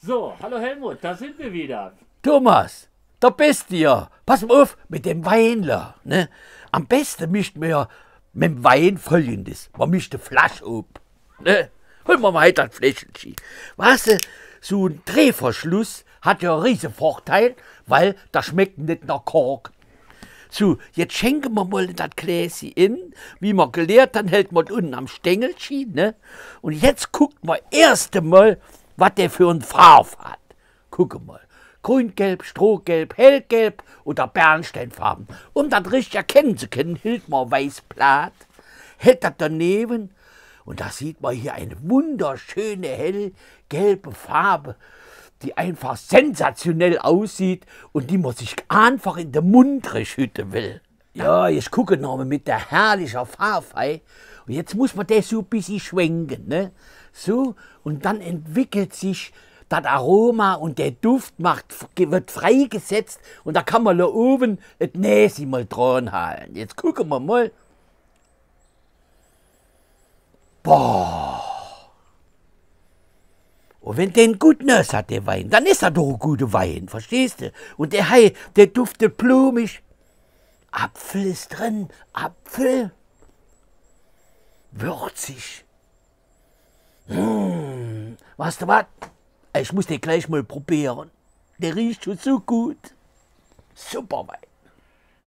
So, hallo Helmut, da sind wir wieder. Thomas, da bist du ja. Pass mal auf mit dem Weinler. Ne? Am besten mischt man ja mit dem Wein folgendes. Man mischt die Flasche ab. Ne? Holen mal halt ein Fläschchen. Weißt du, so ein Drehverschluss hat ja einen riesen Vorteil, weil da schmeckt nicht nach Kork. So, jetzt schenken wir mal das Gläschen in. Wie man gelehrt, dann hält man unten am Stängelchen, ne? Und jetzt guckt man erst einmal, was der für ein Farb hat. Gucke mal. Grüngelb, Strohgelb, Hellgelb oder Bernsteinfarben. Um das richtig erkennen zu können, hält man Weißblatt, hält das daneben und da sieht man hier eine wunderschöne hellgelbe Farbe die einfach sensationell aussieht und die man sich einfach in den Mund schütten will. Ja, jetzt gucke noch mal mit der herrlichen Farbe. Und jetzt muss man das so ein bisschen schwenken, ne? So, und dann entwickelt sich das Aroma und der Duft macht, wird freigesetzt und da kann man da oben das Näsi mal dran halten. Jetzt gucken wir mal. Boah. Und wenn der einen guten Nuss hat, der Wein, dann ist er doch ein guter Wein, verstehst du? Und der der duftet blumig. Apfel ist drin, Apfel. Würzig. Mmh. Weißt du was? Ich muss den gleich mal probieren. Der riecht schon so gut. Super Wein.